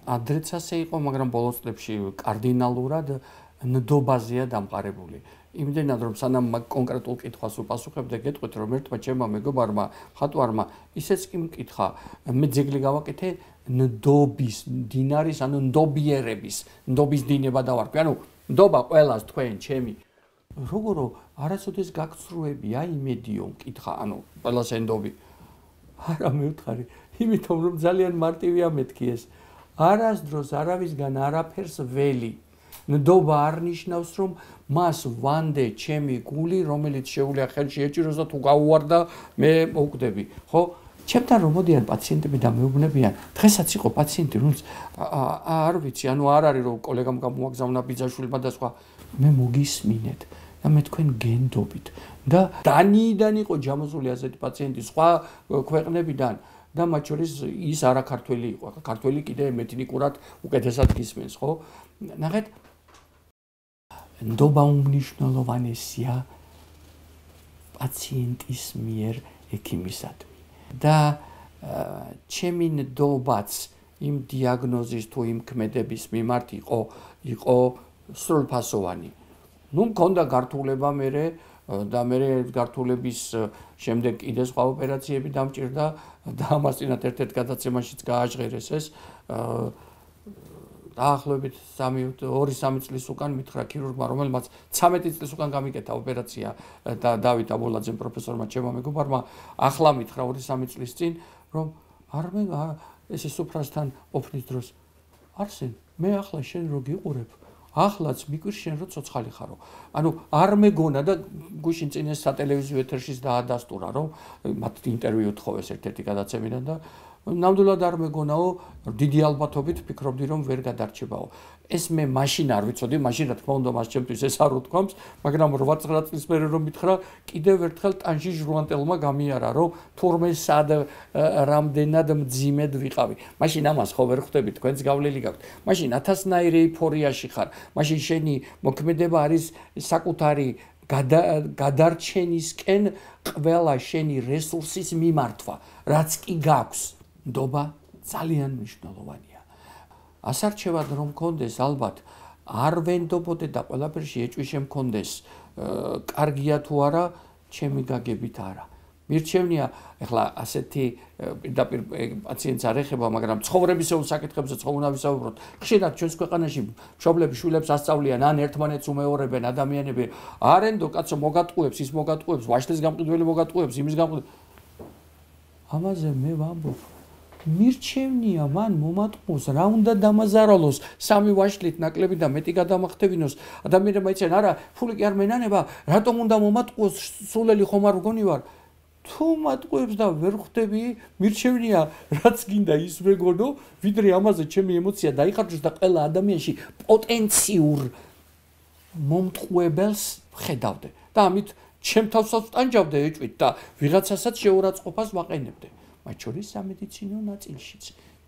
B: ადრეც ასე იყო, მაგრამ ბოლო წლებში კარდინალურად ნდობაზეა დამყარებული. იმდენად რომ სანამ კონკრეტულ კითხვას უპასუხებდე, გეტყვით რომ ერთმა ჩემმა მეგობარმა, ხატვარმა ისეც კი მკითხა, მე ძეგლი გავაკეთე ნდობის, დინარის, ანუ ნდობიერების, ნდობის დინება დავარქვი. ანუ ნდობა ყველას თქვენ, ჩემი როგორო არასოდეს გაგწრუები, აი მედიო მკითხა, ანუ ყველას ენდობი. არა მეუთხარი, იმიტომ რომ ძალიან მარტივია მეთქი ეს. არასდროს არავისგან არაფერს ველი. ნდობა არ ნიშნავს რომ მას ვანდე ჩემი გული რომელიც შეუულია ხელში ეჭიროს და თუ გაუვარდა მე მოვკვდები. ხო? ჩემთან რომ მოდიან პაციენტები და მეუბნებიან, დღესაც იყო პაციენტი, რომელიც არ ვიცი, ანუ არ არის რომ კოლეგამ გამოაგზავნა ბიძაშვილმა და სხვა, მე მოგისმინეთ და მე თქვენ გენდობით და დანიიდან იყო ჯამოზული ასეთი პაციენტი სხვა ქვეყნებიდან და მათ შორის ის არა ქართველი იყო, ქართველი კიდე მეტინიკურად უკეთესად გისმენს, ხო? ნახეთ ნდობა უმნიშვნელოვანესია პაციენტის მიერ ექიმისადმი. და ჩემი ნდობაც იმ დიაგნოზის თუ იმ ქმედების მიმართ იყო იყო სრულფასოვანი. ну მქონდა გართულება მე და მე გართულების შემდეგ კიდე სხვა ოპერაციები დამჭირდა და ამასინათ ერთ-ერთ გადაცემაშიც გააჟღერეს ეს დაახლოებით 3-2-3 წლის უკან მითხრა ქირურგმა, რომელმაც 13 წლის უკან გამიკეთა ოპერაცია და დავით აბოლაძემ პროფესორმა ჩემო მეგობარმა. ახლა მითხრა 2-3 წლის წინ, რომ არ მე ესე სუფრასთან ოფნის დროს არსენ, მე ახლა შენ რო გიყურებ, ახლაც მიკვირს შენ რო ცოცხალი ხარო. ანუ არ მეგონა და გუშინ წინ ეს სატელევიზიო ეთერშიც დაადასტურა, რომ მათ ინტერვიუ თხოვეს ერთ-ერთი გადაცემიდან და ნამდვილად არ მეგონაო დიდი ალბათობით ფიქრობდი რომ ვერ გადარჩებაო. ეს მე მაშინ არ ვიცოდი მაშინ რა თქმა უნდა მას ჩემთვის ეს არ უთქვამს მაგრამ 8-9 წლის მერე რომ მითხრა კიდევ ერთხელ ტანში ჟურნალტელმა გამიარა რომ თურმე სად რამდენად მძიმედ ვიყავი. მაშინ ამას ხო ვერ ხვდები თქვენს გავლილი გაქვთ. მაშინ 1000-ნაირი ეიფორიაში ხარ. მაშინ შენი მოქმედება არის საკუთარი გადარჩენისკენ ყველა შენი რესურსის მიმართვა რაც კი გაქვს ნდობა ძალიან მნიშვნელოვანია. ასარჩევად რომ კონდეს ალბათ არ ვენდობოდე და ყველაფერში ეჭვი შემქონდეს, კარგია თუ არა, ჩემი გაგებით არა. მირჩევნია, ეხლა ასეთი პირდაპირ პაციენტს არ ეხება, მაგრამ ცხოვრებისეულ საკითხებზე ცხოვრნა ვისაუბროთ. ხშირად ჩვენს ქვეყანაში მშობლები შვილებს ასწავლიან, ან ერთმანეთს უმეორებენ ადამიანები. არენდო კაცო მოგატყუებს, ის მოგატყუებს, ვაშლის გამყიდველი მოგატყუებს, იმის გამყიდველი. ამაზე მე ვამბობ, მირჩევნია მან მომატყუს. რა უნდა დამაზარალოს? სამი ვაშლით ნაკლები და მეტი გადამახტევინოს. ადამიანებმა იციან არა ფული კი არ მენანება რატომ უნდა მომატყუს სულელი ხომ არ გონი ვარ. თუ მატყუებს და ვერ ხვდები მირჩევნია რაც გინდა ის მეგონო ვიდრე ამაზე ჩემი ემოცია დაიხარჯოს და ყველა ადამიანში პოტენციურ მომტყუებელს ხედავდე და ამით ჩემ თავსაც ტანჯავდე ეჭვით და ვიღაცასაც შეურაცხყოფას ვაყენებდე მათ შორის სამედიცინო ნაწილშიც.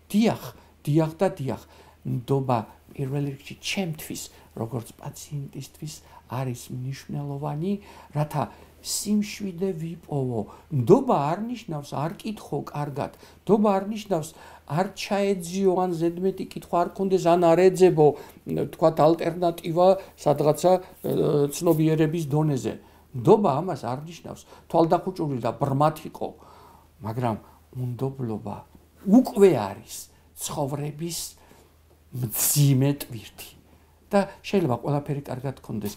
B: დიახ, დიახ და დიახ. ნდობა პირველ რიგში ჩემთვის, როგორც პაციენტისთვის არის მნიშვნელოვანი, რათა სიმშვიდე ვიპოვო. ნდობა არ ნიშნავს არ კითხო კარგად. ნდობა არ ნიშნავს არ ჩაეძიო ან ზედმეტი კითხვა არ კონდეს ან არ ეძებო, თქვათ ალტერნატივა სადღაცა ცნობიერების დონეზე. ნდობა ამას არ ნიშნავს თვალდახუჭული და ბრმათ იყო, მაგრამ უნდობლობა უკვე არის ცხოვრების მძიმე ტვირთი. და შეიძლება ყველაფერი კარგად გქონდეს.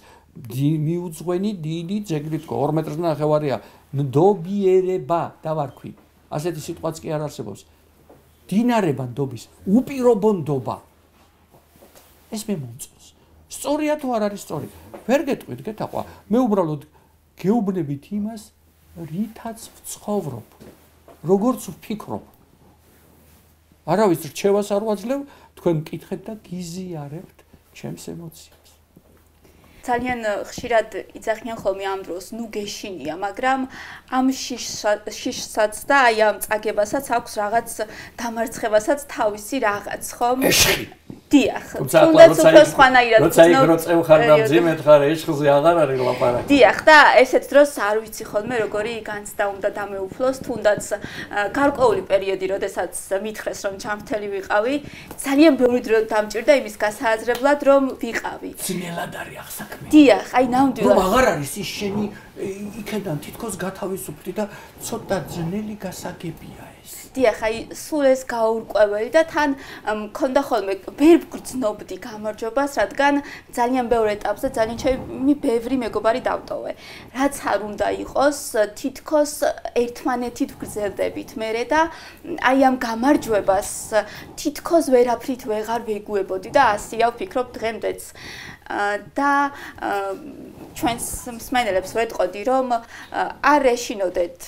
B: მიუძღვენი დიდი ძეგლი თქო. 2 მეტრზე ნახევარია. ნდობიერება. დავარქვი. ასეთი სიტყვაც კი არ არსებობს. დინარება ნდობის უპირობო ნდობა ეს მე მომწონს. სწორია თუ არ არის სწორი? ვერ გეტყვით გეთახვა მე უბრალოდ გეუბნებით იმას რითაც ვცხოვრობ როგორც ვფიქრობ. არავის რჩევას არ ვაძლევ, თქვენ მკითხეთ და გიზიარებთ ჩემს ემოციებს.
A: ძალიან ხშირად იძახიან ხოლმე ამ დროს, ნუ გეშინია, მაგრამ ამ შიშსაც და აი ამ წაგებასაც აქვს რაღაც დამარცხებასაც თავისი რაღაც, ხომ? დიახ, თუნდაც უფრო სხვანაირად
B: გწნო. როცა იგრო წევ ხარ და მძიმედ ხარ, ეშხზე აღარ არის ლაპარაკი.
A: დიახ, და ესეთ დროს არ ვიცი ხოლმე როგორი განცდა უნდა დამეუფლოს, თუნდაც გარკვეული პერიოდი, როდესაც მითხრეს რომ ჩამთელი ვიყავი, ძალიან ბევრი დრო დამჭირდა იმის გასააზრებლად, რომ ვიყავი.
B: ძნელად არის ახსაქმე.
A: დიახ, აი ნამდვილად.
B: რომ აღარ არის ის შენი იქიდან თითქოს გათავისუფლდი და ცოტა ძნელი გასაგებია.
A: დიახ, აი სულ ეს გაურკვეველი და თან მქონდა ხოლმე ვერ გრძნობდი გამარჯობას, რადგან ძალიან ბევრ ეტაპზე ძალიან ჩემი ბევრი მეგობარი დავტოვე. რაც არ უნდა იყოს, თითქოს ერთმანეთით გრძელდებით მერე და აი ამ გამარჯვებას თითქოს ვერაფრით ვეღარ ვეგუებოდი და ასია ვფიქრობ დღემდეც. და ჩვენს მსმენელებს ვეტყოდი, რომ არ ეშინოდეთ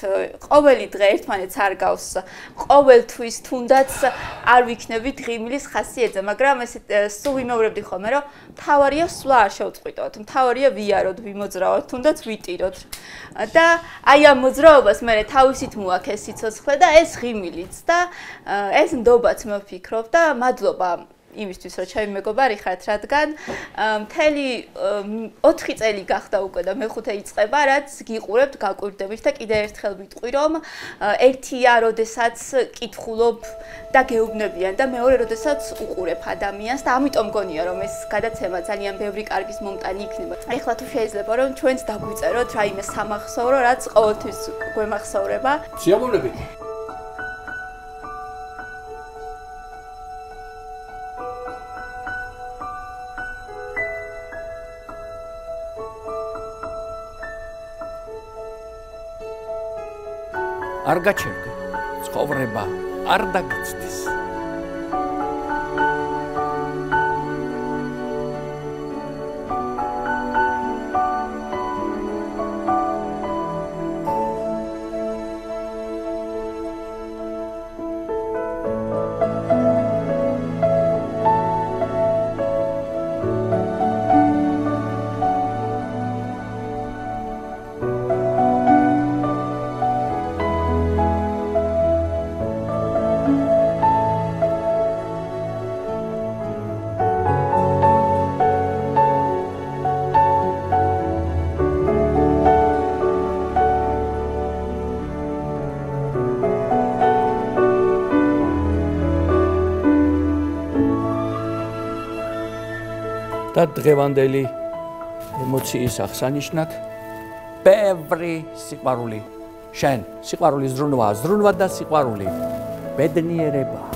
A: ყოველი დღე ერთმანეთს არ გავს. ყოველთვის თუნდაც არ ვიქნებით ღიმილის ხასიათზე, მაგრამ ეს სულ ვიმეორებდი ხოლმე, რომ თავარია სვლა არ შევწყვიტოთ. თავარია ვიაროთ, ვიმოძრაოთ, თუნდაც ვიტიროთ. და აი ამ მოძრაობას მე თავისით მოაქეს სიცოცხლე და ეს ღიმილიც და ეს ნდობაც მოფიქრობ და მადლობა იმისთვის რომ ჩემი მეგობარი ხართ, რადგან მთელი 4 წელი გახდა უკვე და მეხუთე იწყება, რაც გიყურებთ, გაკვირდებით და კიდე ერთხელ ვიტყვი, რომ ერთია, როდესაც კითხულობ და გეუბნებიან და მეორე, როდესაც უყურებ ადამიანს და ამიტომ მგონია, რომ ეს გადაცემა ძალიან ბევრი კარგის მომტანი იქნება. ეხლა თუ შეიძლება რომ ჩვენც დაგვიწეროთ რაიმე სამახსოვრო, რაც ყოველთვის გვემახსოვრება.
B: შეამოვნებით. არ გაჩერდე ცხოვრება არ დაგიცდის და დღევანდელი ემოციის აღსანიშნად. ბევრი სიყვარული. შენ სიყვარულის ზრუნვა ზრუნვა და სიყვარული. ბედნიერება